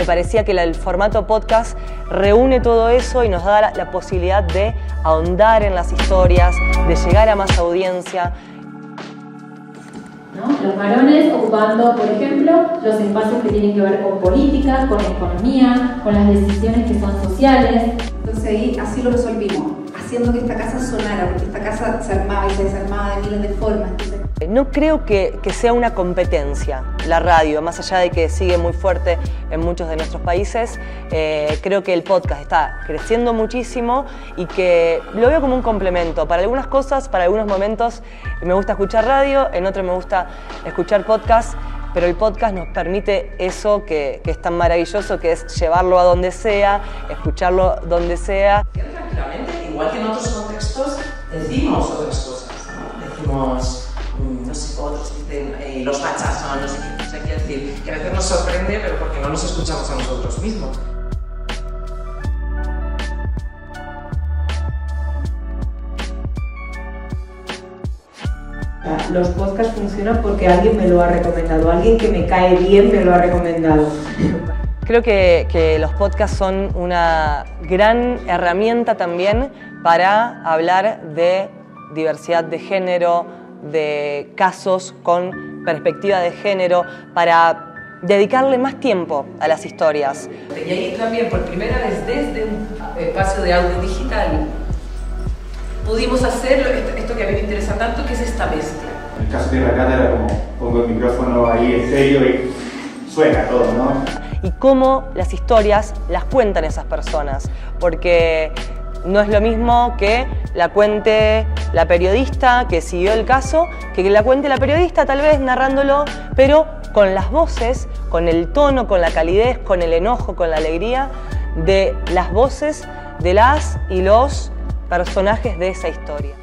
me parecía que el formato podcast reúne todo eso y nos da la, posibilidad de ahondar en las historias, de llegar a más audiencia. Los varones ocupando, por ejemplo, los espacios que tienen que ver con política, con economía, con las decisiones que son sociales. Entonces ahí así lo resolvimos, haciendo que esta casa sonara, porque esta casa se armaba y se desarmaba de miles de formas. No creo que, sea una competencia la radio, más allá de que sigue muy fuerte en muchos de nuestros países, eh, creo que el podcast está creciendo muchísimo y que lo veo como un complemento. Para algunas cosas, para algunos momentos me gusta escuchar radio, en otros me gusta escuchar podcast, pero el podcast nos permite eso que, es tan maravilloso, que es llevarlo a donde sea, escucharlo donde sea. Tranquilamente, igual que en otros contextos, decimos otras cosas. Decimos no sé, otros dicen eh, los fachas son, no sé qué, o sea, quiero decir, que a veces nos sorprende, pero porque no nos escuchamos a nosotros mismos. Los podcasts funcionan porque alguien me lo ha recomendado, alguien que me cae bien me lo ha recomendado. Creo que, que, los podcasts son una gran herramienta también para hablar de diversidad de género, de casos con perspectiva de género para dedicarle más tiempo a las historias. Y ahí también, por primera vez desde un espacio de audio digital, pudimos hacer esto que a mí me interesa tanto, que es esta mezcla. En el caso de la era como pongo el micrófono ahí en serio y suena todo, ¿no? Y cómo las historias las cuentan esas personas, porque no es lo mismo que la cuente la periodista que siguió el caso, que la cuente la periodista tal vez narrándolo, pero con las voces, con el tono, con la calidez, con el enojo, con la alegría de las voces de las y los personajes de esa historia.